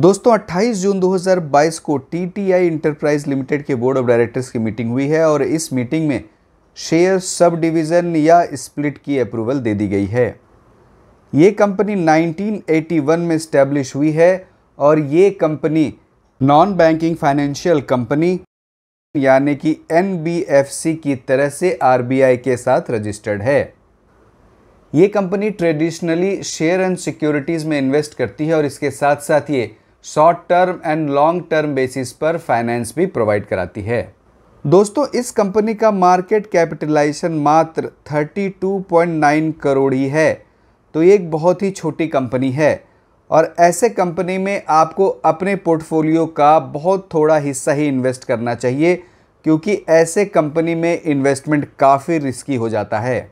दोस्तों 28 जून 2022 को टीटीआई इंटरप्राइज लिमिटेड के बोर्ड ऑफ़ डायरेक्टर्स की मीटिंग हुई है और इस मीटिंग में शेयर सब डिवीज़न या स्प्लिट की अप्रूवल दे दी गई है। ये कंपनी 1981 में इस्टेब्लिश हुई है और ये company non banking financial company, यानी कि एनबीएफसी की तरह से आरबीआई के साथ रजिस्टर्ड है। ये company traditionally share and securities में इन्वेस्ट करती है और इसके साथ साथ ये short term and long term basis पर फाइनेंस भी प्रोवाइड कराती है। दोस्तों, इस कंपनी का मार्केट कैपिटलाइजेशन मात्र 32.9 करोड़ ही है। तो ये एक बहुत ही छोटी कंपनी है और ऐसे कंपनी में आपको अपने पोर्टफोलियो का बहुत थोड़ा हिस्सा ही इन्वेस्ट करना चाहिए, क्योंकि ऐसे कंपनी में इन्वेस्टमेंट काफ़ी रिस्की हो जाता है।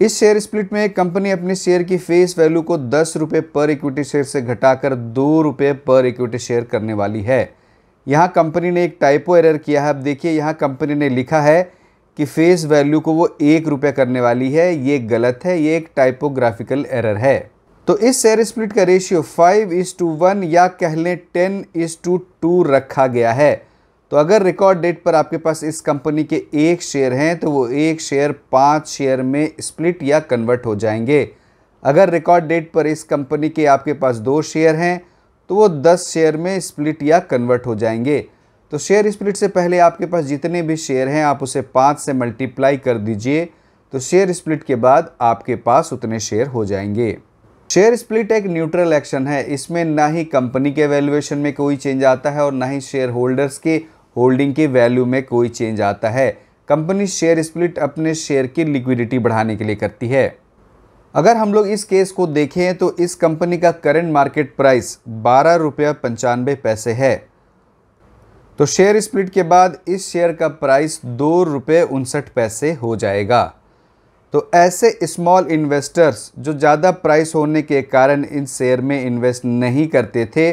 इस शेयर स्प्लिट में कंपनी अपने शेयर की फेस वैल्यू को दस रुपये पर इक्विटी शेयर से घटाकर दो रुपये पर इक्विटी शेयर करने वाली है। यहाँ कंपनी ने एक टाइपो एरर किया है। अब देखिए, यहाँ कंपनी ने लिखा है कि फेस वैल्यू को वो एक रुपये करने वाली है। ये गलत है। ये एक टाइपोग्राफिकल एरर है। तो इस शेयर स्प्लिट का ratio five is to one या कह लें टेन इज़ टू टू रखा गया है। तो अगर रिकॉर्ड डेट पर आपके पास इस कंपनी के एक शेयर हैं तो वो एक शेयर पाँच शेयर में स्प्लिट या कन्वर्ट हो जाएँगे। अगर रिकॉर्ड डेट पर इस कंपनी के आपके पास दो शेयर हैं तो वो दस शेयर में स्प्लिट या कन्वर्ट हो जाएँगे। तो शेयर स्प्लिट से पहले आपके पास जितने भी शेयर हैं, आप उसे पाँच से मल्टीप्लाई कर दीजिए तो शेयर स्प्लिट के बाद आपके पास उतने शेयर हो जाएँगे। शेयर स्प्लिट एक न्यूट्रल एक्शन है, इसमें ना ही कंपनी के वैल्यूएशन में कोई चेंज आता है और ना ही शेयर होल्डर्स के होल्डिंग के वैल्यू में कोई चेंज आता है। कंपनी शेयर स्प्लिट अपने शेयर की लिक्विडिटी बढ़ाने के लिए करती है। अगर हम लोग इस केस को देखें तो इस कंपनी का करंट मार्केट प्राइस बारह रुपया पंचानवे पैसे है। तो शेयर स्प्लिट के बाद इस शेयर का प्राइस दो रुपये उनसठ पैसे हो जाएगा। तो ऐसे स्मॉल इन्वेस्टर्स जो ज़्यादा प्राइस होने के कारण इन शेयर में इन्वेस्ट नहीं करते थे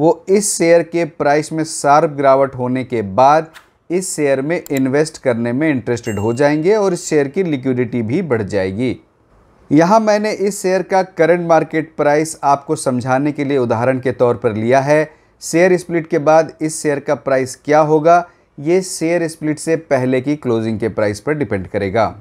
वो इस शेयर के प्राइस में शार्प गिरावट होने के बाद इस शेयर में इन्वेस्ट करने में इंटरेस्टेड हो जाएँगे और इस शेयर की लिक्विडिटी भी बढ़ जाएगी। यहाँ मैंने इस शेयर का करंट मार्केट प्राइस आपको समझाने के लिए उदाहरण के तौर पर लिया है। शेयर स्प्लिट के बाद इस शेयर का प्राइस क्या होगा? ये शेयर स्प्लिट से पहले की क्लोजिंग के प्राइस पर डिपेंड करेगा।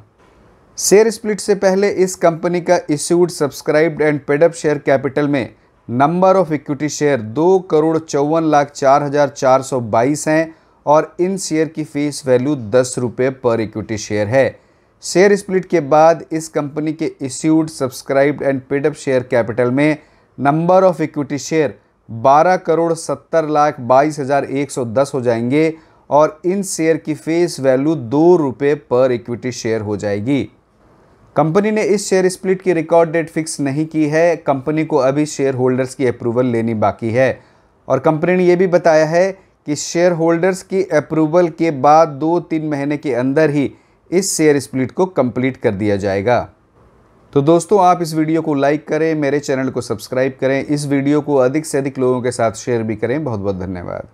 शेयर स्प्लिट से पहले इस कंपनी का issued subscribed and paid up share capital में नंबर ऑफ़ इक्विटी शेयर दो करोड़ चौवन लाख चार हज़ार चार सौ बाईस हैं और इन शेयर की फ़ीस वैल्यू दस रुपये पर इक्विटी शेयर है। शेयर स्प्लिट के बाद इस कंपनी के issued, subscribed and paid up share capital में नंबर ऑफ़ इक्विटी शेयर बारह करोड़ सत्तर लाख बाईस हज़ार एक सौ दस हो जाएँगे और इन शेयर की फेस वैल्यू दो रुपये पर इक्विटी शेयर हो जाएगी। कंपनी ने इस शेयर स्प्लिट की रिकॉर्ड डेट फिक्स नहीं की है। कंपनी को अभी शेयर होल्डर्स की अप्रूवल लेनी बाकी है। और कंपनी ने यह भी बताया है कि शेयर होल्डर्स की अप्रूवल के बाद दो तीन महीने के अंदर ही इस शेयर स्प्लिट को कंप्लीट कर दिया जाएगा। तो दोस्तों, आप इस वीडियो को लाइक करें, मेरे चैनल को सब्सक्राइब करें। इस वीडियो को अधिक से अधिक लोगों के साथ शेयर भी करें। बहुत बहुत धन्यवाद।